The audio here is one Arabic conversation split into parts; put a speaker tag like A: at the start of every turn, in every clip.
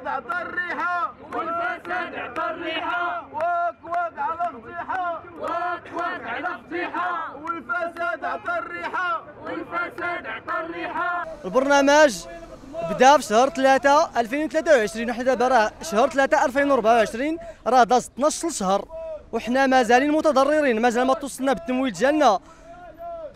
A: والفساد عطى الريحة
B: والفساد عطى الريحة
A: واك واك على فضيحة
B: واك واك على فضيحة
A: والفساد عطى الريحة
B: والفساد عطى الريحة
C: البرنامج بدأ في شهر 3 2023 وحنا دابا راه شهر 3 2024 راه داز 12 شهر وحنا مازالين متضررين مازال ما توصلنا بالتمويل ديالنا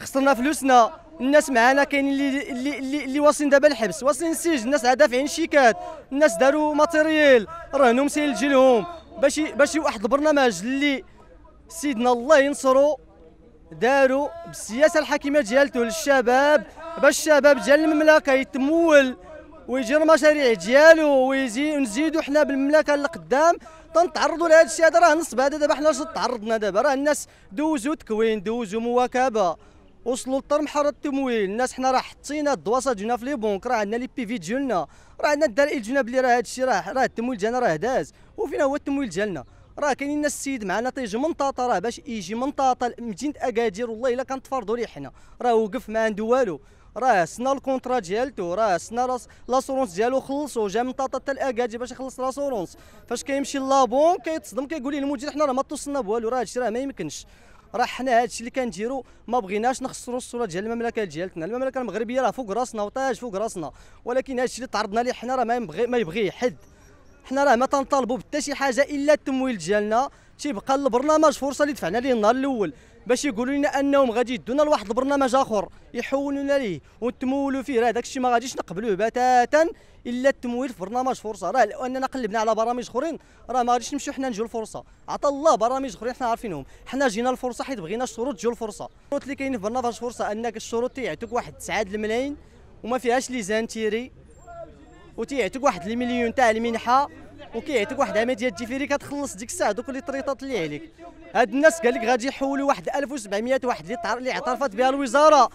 C: خسرنا فلوسنا. الناس معانا كاينين اللي اللي اللي, واصلين دابا الحبس واصلين السجن الناس دافعين شيكات الناس داروا matériel رهنوا مسيلجينهم باش باش واحد البرنامج اللي سيدنا الله ينصرو داروا بالسياسة الحكيمه ديالته للشباب باش الشباب ديال المملكة يتمول ويجي المشاريع ديالو ويزي نزيدوا حنا بالمملكة لقدام تنتعرضوا لهذا الشيء هذا راه نصب هذا دابا حنا تعرضنا دابا؟ راه الناس دوزوا تكوين دوزوا مواكبة. وصلوا l'étape مرحله التمويل. الناس حنا راه حطينا الدواسة ديالنا في les banques راه عندنا les PV ديالنا راه عندنا الدلائل ديالنا بلي راه هذا الشيء راه راه التمويل ديالنا راه داز. وفين هو التمويل ديالنا. راه كاينين الناس السيد معنا تيجي من طاطا راه باش يجي من طاطا لمدينة أكادير. والله إلا كنتفرضوا ليه حنا راه وقف ما عنده والو. راه سنا ال contrat ديالته راه سنا l'ass- l'assurance ديالو خلصو جا من طاطا حتى لاكادير باش يخلص l'assurance. فاش كيمشي la banque كيتصدم كيقول لي المدير حنا راه ما توصلنا بوالو راه هادشي راه ما يمكنش. راه حنا هادشي اللي كنديرو ما بغيناش نخسروا الصورة ديال المملكة ديالتنا. المملكة المغربية راه فوق راسنا وتاج فوق راسنا. ولكن هادشي اللي تعرضنا ليه حنا راه ما يبغي ما يبغيه حد حنا راه ما تنطالبوا بحتى شي حاجة إلا التمويل ديالنا. تيبقى البرنامج فرصة اللي دفعنا ليه النهار الأول. باش يقولوا لنا أنهم غادي يدونا لواحد البرنامج آخر. يحولونا ليه. ونتمولوا فيه. راه داك الشيء ما غاديش نقبلوه بتاتا إلا التمويل في برنامج فرصة. راه لو اننا قلبنا على برامج أخرين. راه ما غاديش نمشيو حنا نجيو الفرصة. عطا الله برامج أخرين حنا عارفينهم. حنا جينا الفرصة حيت بغينا الشروط تجيو الفرصة. الشروط اللي كاينين في برنامج فرصة أنك الشروط تيعطوك واحد 9 الملايين وما فيهاش les intérêts وتيعطيك واحد المليون تاع المنحة. وكيعطيك واحد عمليه الديفيري كتخلص ديك الساعة دوك les traites اللي عليك. هاد الناس قال لك غادي يحولوا واحد 1700 واحد اللي اللي اعترفت بها الوزارة.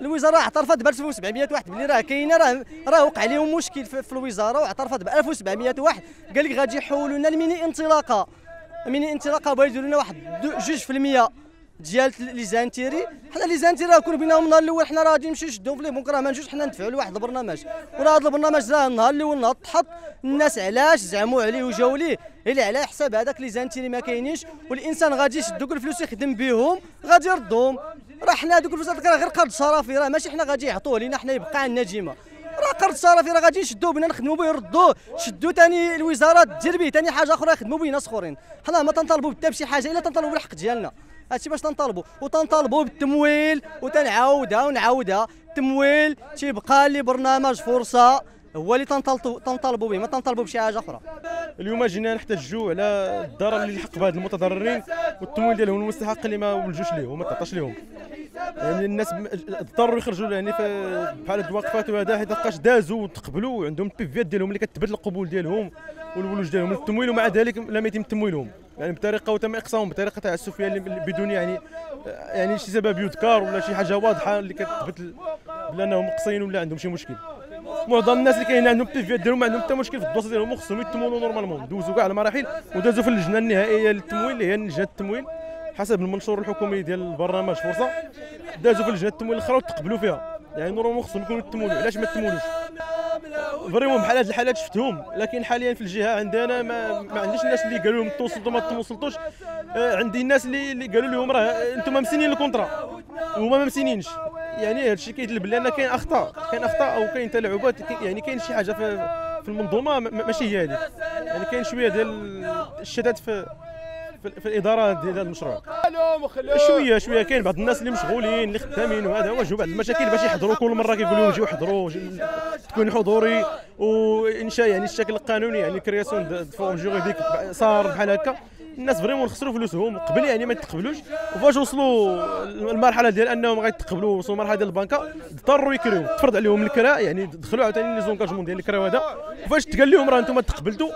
C: الوزارة اعترفت ب 1700 واحد بلي راه كاينة راه راه وقع لهم مشكل في, الوزارة واعترفت ب 1700 واحد. قال لك غادي يحولوا لنا الميني انطلاقة. ميني انطلاقة بغا يديروا لنا واحد دو- جوج في المية. ديال les intérêts. حنا les intérêts راه كون بيناهم النهار الأول حنا راه غادي نمشيو نشدوهم في les banques راه ما نجوش حنا ندفعوا لواحد البرنامج. وراه هذا البرنامج راه النهار الأول نهار تحط الناس علاش زعموا عليه وجاو ليه؟ إلا على حساب هذاك les intérêts ما كاينينش. والإنسان غادي يشد دوك الفلوس يخدم بهم غادي يردهم راه حنا دوك الفلوس راه غير قرض شرفي راه. ماشي حنا غادي يعطوه لينا حنا يبقى عندنا جيمه راه قرض شرفي راه غادي نشدوه بينا نخدموا به يردوه. شدوا ثاني الوزاره دير به ثاني حاجة أخرى يخدموا به ناس أخرين. حنا ما تنطالبوا بشي حاجة إلا تنطالبوا بالحق ديالنا. هادشي باش تنطالبوا وتنطالبوا بالتمويل وتنعاودها ونعاودها. التمويل تيبقى لي برنامج فرصة هو اللي تنطالبوا به ما تنطالبوا بشي حاجة أخرى.
D: اليوم جينا نحتجوا على الضرر اللي لحق بهاد المتضررين والتمويل ديالهم المستحق اللي ما ولجوش ليه وما تعطاش لهم يعني الناس اضطروا يخرجوا يعني بحال هاد الوقفات وهذا حيت لقاش دازوا وتقبلوا وعندهم البيفيات ديالهم اللي كتثبت القبول ديالهم والولوج ديالهم. للتمويل ومع ذلك لم يتم تمويلهم. يعني بطريقة وتم اقصائهم بطريقه تعسفيه اللي بدون يعني يعني شي سبب يذكر ولا شي حاجة واضحة اللي كتثبت ال- بانهم مقصرين ولا عندهم شي مشكل. معظم الناس اللي كاين عندهم PV يات ديالهم ما عندهم حتى مشكل في ال dossier ديالهم وخصهم يتمولوا normalement. دوزوا كاع المراحل ودازوا في اللجنة النهائية للتمويل اللي هي لجنة التمويل حسب المنشور الحكومي ديال البرنامج فرصة. دازوا في لجنه التمويل الأخرى وتقبلوا فيها. يعني normalement خصهم يكونوا يتمولوا علاش ما تمولوش vraiment بحال هاد الحالات شفتهم. لكن حاليا في الجهة عندنا ما, ما عنديش الناس اللي قالوا لهم توصلتوا ما توصلتوش. آه، عندي الناس اللي, اللي قالوا لهم راه أنتم مسنين ال contrat. وهما ما مسنينش. يعني هذا الشيء كيدل بلي ان كاين أخطاء. كاين أخطاء أو كاين تلاعبات. يعني كاين شي حاجة في في المنظومة ما- ما- ماشي هي هذيك يعني كاين شوية ديال الشتات في في, الإدارة ديال المشروع. شوية شوية. كاين بعض الناس اللي مشغولين اللي خدامين وهذا واجهوا بعض المشاكل باش يحضروا. كل مرة كيقولوا جيو حضروا تكون حضوري. وإنشاء يعني الشكل القانوني يعني création de forme juridique صار بحال هكا. الناس vraiment خسروا فلوسهم. قبل يعني ما يتقبلوش. وفاش وصلوا المرحله ديال أنهم غيتقبلوا وصلوا المرحله ديال البنكة اضطروا يكريو. تفرض عليهم الكراء يعني دخلوا عاوتاني les engagements ديال الكراء هذا وفاش تقال لهم راه أنتم تقبلتوا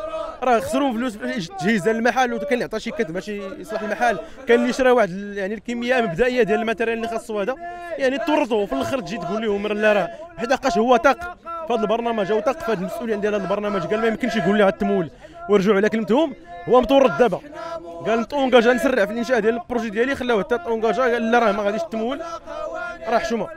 D: راه خسروا فلوس في تجهيز المحل وكان اللي عطى شي كتب باش يصلح المحل. كان اللي شرا واحد يعني الكمية مبدئية ديال ال matériel اللي خاصو هذا. يعني تورطوا وفي الأخر تجي تقول لهم لا راه حيت لقاش هو تاق في هذا البرنامج أو تاق في هذا المسؤولين ديال هذا البرنامج. قال ما يمكنش يقول لها التمويل. ورجعوا على كلمتهم. هو متورط دابا. قال نتونجاجا نسرع في الإنشاء ديال البروجي ديالي خلاوه حتى تونجاجا قال لا راه ما غاديش تمول. راه حشومة.